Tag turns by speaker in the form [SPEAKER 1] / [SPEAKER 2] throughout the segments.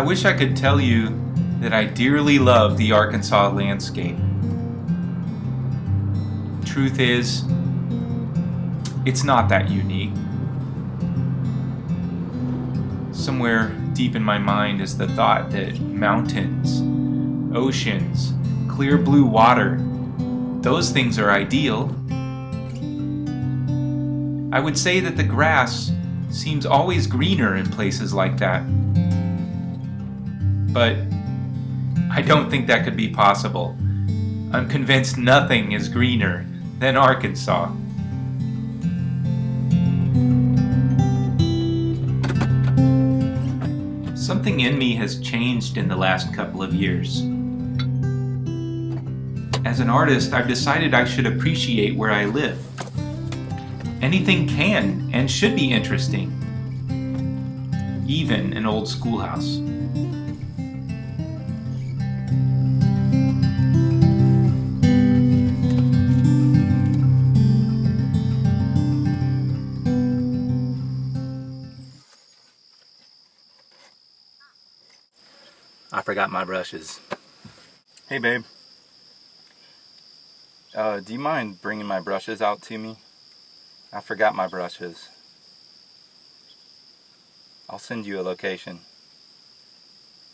[SPEAKER 1] wish I could tell you that I dearly love the Arkansas landscape. Truth is, it's not that unique. Somewhere deep in my mind is the thought that mountains, oceans, clear blue water, those things are ideal. I would say that the grass seems always greener in places like that. But I don't think that could be possible. I'm convinced nothing is greener than Arkansas. Something in me has changed in the last couple of years. As an artist, I've decided I should appreciate where I live. Anything can and should be interesting, even an old schoolhouse.
[SPEAKER 2] Forgot my brushes.
[SPEAKER 3] Hey, babe. Uh, do you mind bringing my brushes out to me? I forgot my brushes. I'll send you a location.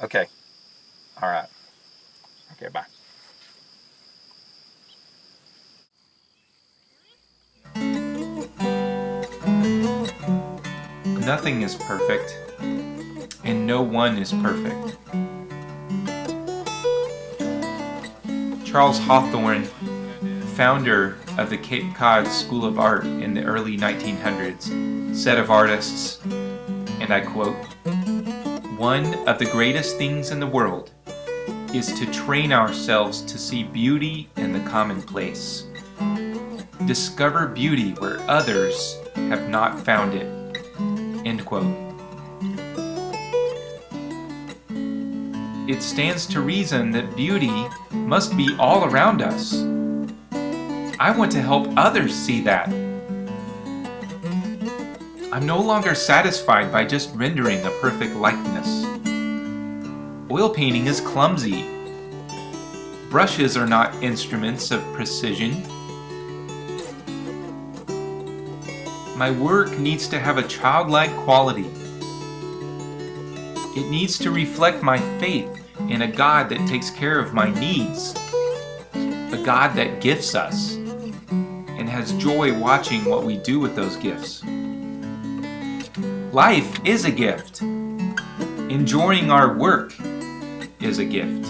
[SPEAKER 3] Okay. Alright. Okay, bye.
[SPEAKER 1] Nothing is perfect, and no one is perfect. Charles Hawthorne, founder of the Cape Cod School of Art in the early 1900s, said of artists, and I quote, One of the greatest things in the world is to train ourselves to see beauty in the commonplace. Discover beauty where others have not found it. End quote. It stands to reason that beauty must be all around us. I want to help others see that. I'm no longer satisfied by just rendering a perfect likeness. Oil painting is clumsy. Brushes are not instruments of precision. My work needs to have a childlike quality. It needs to reflect my faith in a God that takes care of my needs, a God that gifts us and has joy watching what we do with those gifts. Life is a gift. Enjoying our work is a gift.